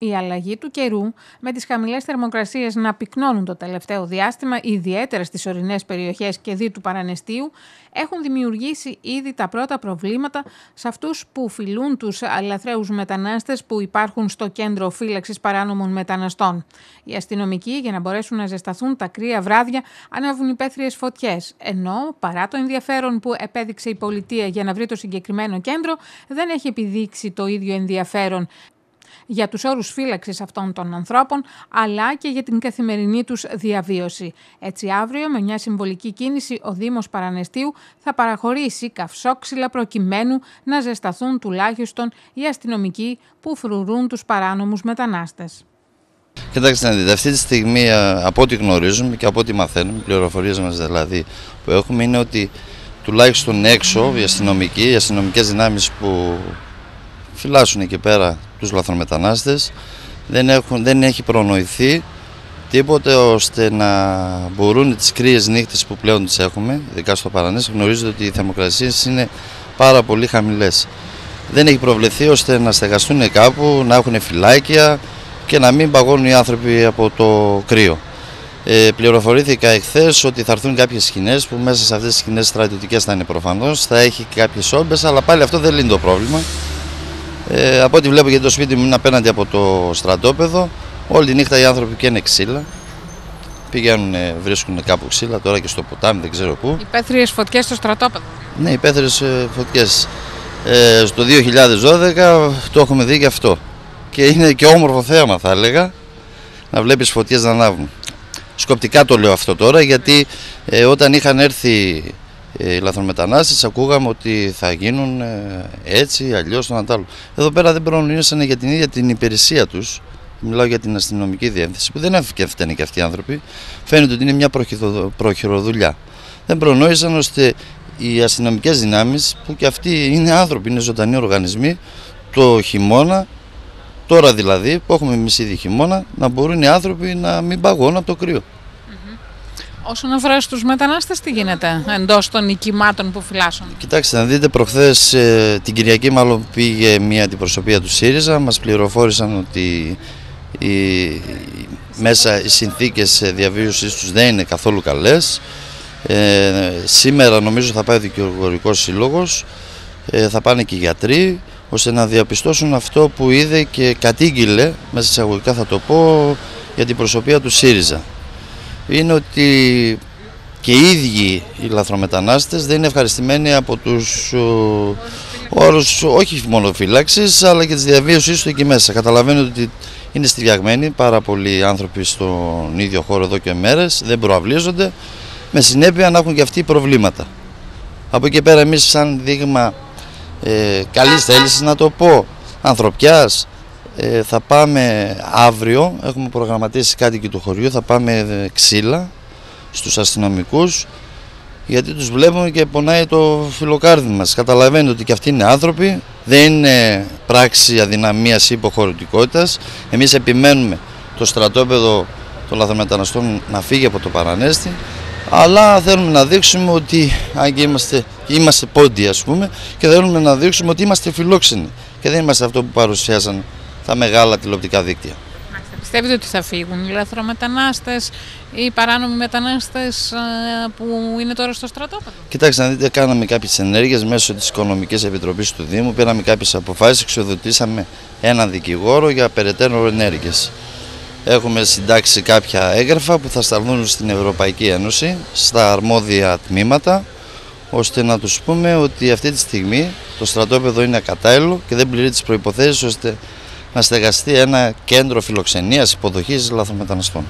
Η αλλαγή του καιρού με τις χαμηλές θερμοκρασίες να πυκνώνουν το τελευταίο διάστημα, ιδιαίτερα στις ορεινές περιοχές και δι του Παρανεστίου, έχουν δημιουργήσει ήδη τα πρώτα προβλήματα σε αυτούς που φιλούν τους αλαθρέους μετανάστες που υπάρχουν στο κέντρο φύλαξης παράνομων μεταναστών. Οι αστυνομικοί για να μπορέσουν να ζεσταθούν τα κρύα βράδια ανέβουν υπαίθριες φωτιές, ενώ παρά το ενδιαφέρον που επέδειξε η πολιτεία για να βρει το συγκεκριμένο κέντρο, δεν έχει επιδείξει το ίδιο ενδιαφέρον για τους όρους φύλαξης αυτών των ανθρώπων, αλλά και για την καθημερινή τους διαβίωση. Έτσι αύριο με μια συμβολική κίνηση ο Δήμος Παρανεστίου θα παραχωρήσει καυσόξυλα προκειμένου να ζεσταθούν τουλάχιστον οι αστυνομικοί που φρουρούν τους παράνομους μετανάστες. Κοιτάξτε να δείτε, αυτή τη στιγμή από ό,τι γνωρίζουμε και από ό,τι μαθαίνουμε, πληροφορίες μας δηλαδή που έχουμε, είναι ότι τουλάχιστον έξω οι αστυνομικοί, οι αστυνομικές δυνάμεις που φυλάσσουν εκεί πέρα τους λαθρομετανάστες δεν, έχουν, δεν έχει προνοηθεί τίποτε ώστε να μπορούν τις κρύες νύχτες που πλέον τις έχουμε, ειδικά στο Παρανές, γνωρίζετε ότι οι θερμοκρασίες είναι πάρα πολύ χαμηλές. Δεν έχει προβλεφθεί ώστε να στεγαστούν κάπου, να έχουν φυλάκια και να μην παγώνουν οι άνθρωποι από το κρύο. Ε, πληροφορήθηκα εχθές ότι θα έρθουν κάποιες σκηνές που μέσα σε αυτές τις σκηνές στρατιωτικές θα είναι προφανώς. Θα έχει κάποιες όμπες, αλλά πάλι αυτό δεν λύνει το πρόβλημα. Ε, από ό,τι βλέπω γιατί το σπίτι μου είναι απέναντι από το στρατόπεδο, όλη τη νύχτα οι άνθρωποι και είναι ξύλα. Πηγαίνουν, βρίσκουν κάπου ξύλα, τώρα και στο ποτάμι, δεν ξέρω πού. Υπαίθριε φωτιές στο στρατόπεδο. Ναι, υπαίθριε φωτιές. Ε, στο 2012 το έχουμε δει και αυτό. Και είναι και όμορφο θέαμα, θα έλεγα, να βλέπεις φωτιές να ανάβουν. Σκοπτικά το λέω αυτό τώρα, γιατί ε, όταν είχαν έρθει ε, οι λαθρομετανάστες ακούγαμε ότι θα γίνουν ε, έτσι, αλλιώς, τον αντάλλο. Εδώ πέρα δεν προνοήσανε για την ίδια την υπηρεσία τους. Μιλάω για την αστυνομική διεύθυνση που δεν έφτανε και αυτοί οι άνθρωποι. Φαίνεται ότι είναι μια προχειροδουλειά. Δεν προνόησαν ώστε οι αστυνομικές δυνάμεις, που και αυτοί είναι άνθρωποι, είναι ζωντανοί οργανισμοί, το χειμώνα, τώρα δηλαδή που έχουμε εμείς ήδη χειμώνα, να μπορούν οι άνθρωποι να μην παγώνουν από το κρύο. Όσον αφορά στους μετανάστες, τι γίνεται εντός των οικημάτων που φυλάσσουν. Κοιτάξτε, να δείτε προχθές ε, την Κυριακή μάλλον πήγε μια αντιπροσωπεία του ΣΥΡΙΖΑ. Μας πληροφόρησαν ότι οι, μέσα οι συνθήκες διαβίωσης τους δεν είναι καθόλου καλές. Ε, σήμερα νομίζω θα πάει ο δικηγορικός σύλλογος, ε, θα πάνε και οι γιατροί, ώστε να διαπιστώσουν αυτό που είδε και κατήγγειλε, μέσα εισαγωγικά θα το πω, για την προσωπία του ΣΥΡΙΖΑ είναι ότι και οι ίδιοι οι λαθρομετανάστες δεν είναι ευχαριστημένοι από τους όρους όχι μόνο φύλαξης αλλά και της διαβίωσής του εκεί μέσα. Καταλαβαίνω ότι είναι στηριαγμένοι πάρα πολλοί άνθρωποι στον ίδιο χώρο εδώ και μέρες, δεν προαυλίζονται με συνέπεια να έχουν και αυτοί προβλήματα. Από εκεί πέρα εμείς σαν δείγμα ε, καλής θέλησης να το πω, ανθρωπιάς, ε, θα πάμε αύριο, έχουμε προγραμματίσει κάτι και του χωριού, θα πάμε ε, ξύλα στους αστυνομικούς γιατί τους βλέπουμε και πονάει το φιλοκάρδι μας. Καταλαβαίνετε ότι και αυτοί είναι άνθρωποι, δεν είναι πράξη αδυναμίας ή υποχωρητικότητας. Εμείς επιμένουμε το στρατόπεδο των λαθρομεταναστών να φύγει από το Παρανέστη, αλλά θέλουμε να δείξουμε ότι αν και είμαστε, είμαστε πόντιοι ας πούμε και θέλουμε να δείξουμε ότι είμαστε φιλόξενοι και δεν είμαστε αυτό που παρουσιάσαν τα μεγάλα τηλεοπτικά δίκτυα. Πιστεύετε ότι θα φύγουν οι λαθρομετανάστες ή οι παράνομοι μετανάστες που είναι τώρα στο στρατόπεδο; Κοιτάξτε να δείτε, κάναμε κάποιες ενέργειες μέσω της Οικονομικής Επιτροπής του Δήμου, πήραμε κάποιες αποφάσεις, εξοδοτήσαμε έναν δικηγόρο για περαιτέρω ενέργειες. Έχουμε συντάξει κάποια έγγραφα που θα σταλθούν στην Ευρωπαϊκή Ένωση, στα αρμόδια τμήματα, ώστε να τους πούμε ότι αυτή τη στιγμή το στρατόπεδο είναι ακατάλληλο και δεν πληρεί τις προϋποθέσεις ώστε να στεγαστεί ένα κέντρο φιλοξενίας υποδοχής λαθρομεταναστών.